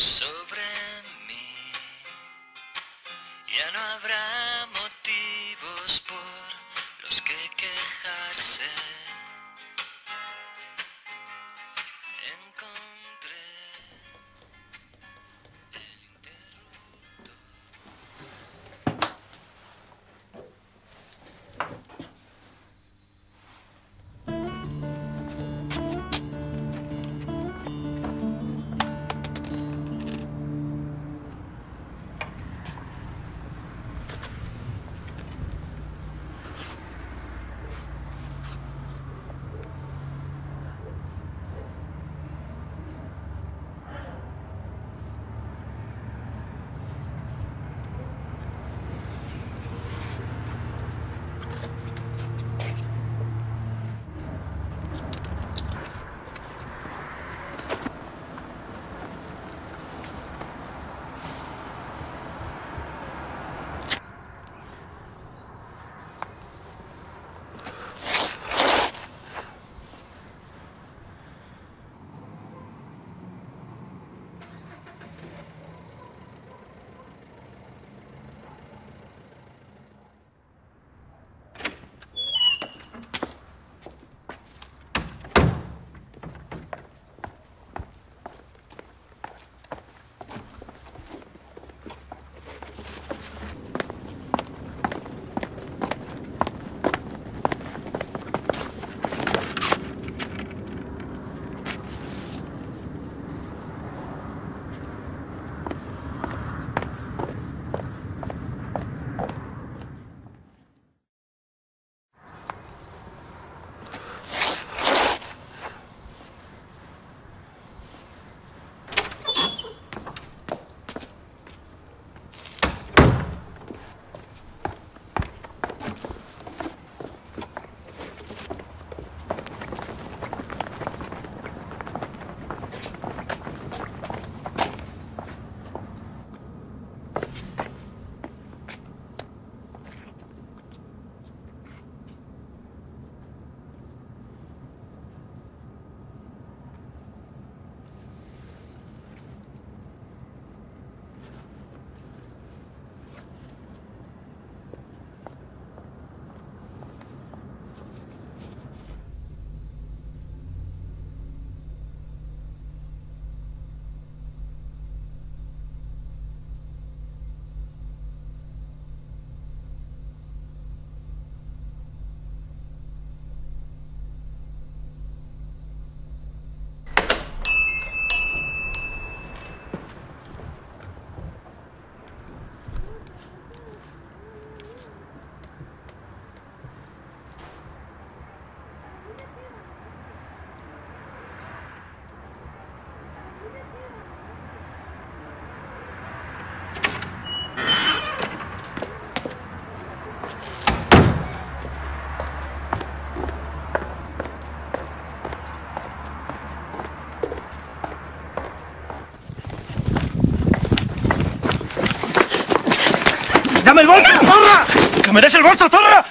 sobre mí. Ya no habrá motivos por los que quejarse. ¡Que me des el bolso, zorra!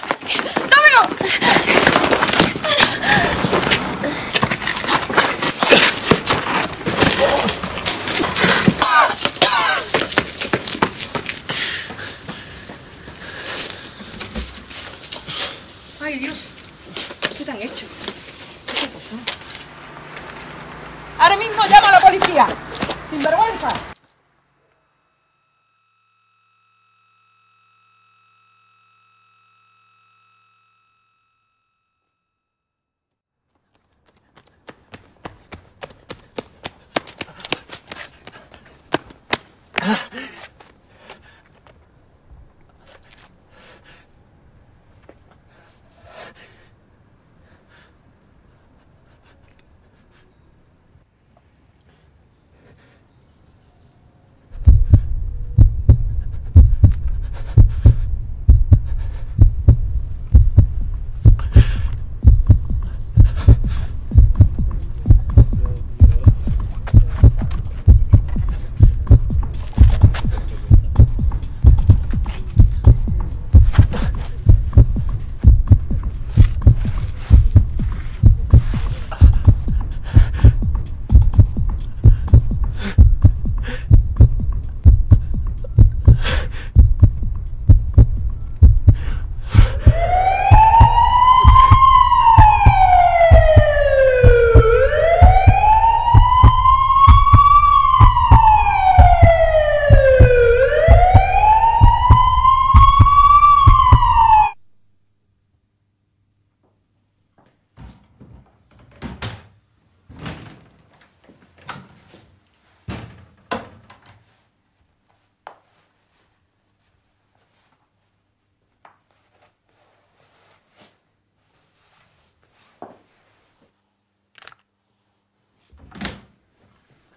Ay, Dios. ¿Qué te han hecho? ¿Qué te ha pasado? Ahora mismo llama a la policía. Sin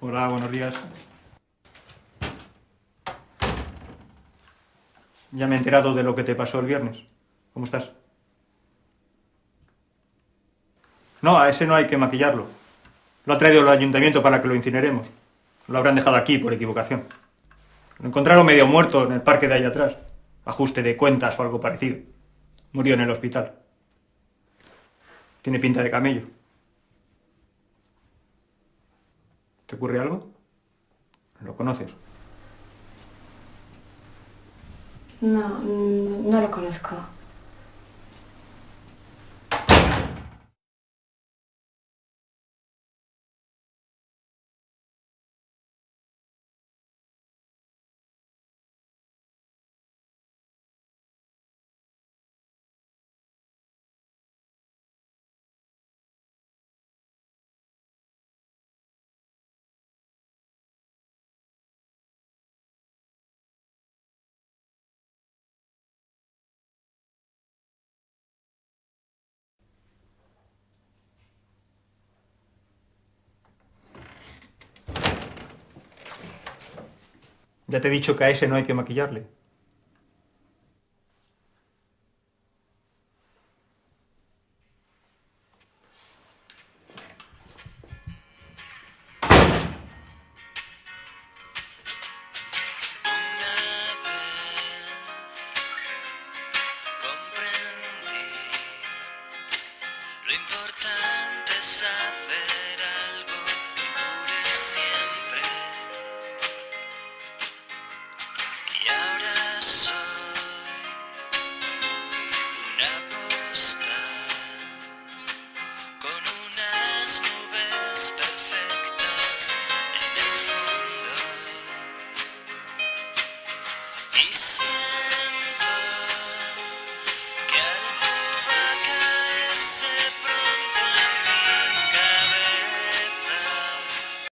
Hola, buenos días. Ya me he enterado de lo que te pasó el viernes. ¿Cómo estás? No, a ese no hay que maquillarlo. Lo ha traído el ayuntamiento para que lo incineremos. Lo habrán dejado aquí por equivocación. Lo encontraron medio muerto en el parque de ahí atrás. Ajuste de cuentas o algo parecido. Murió en el hospital. Tiene pinta de camello. ¿Te ocurre algo? ¿Lo conoces? No, no, no lo conozco. Ya te he dicho que a ese no hay que maquillarle.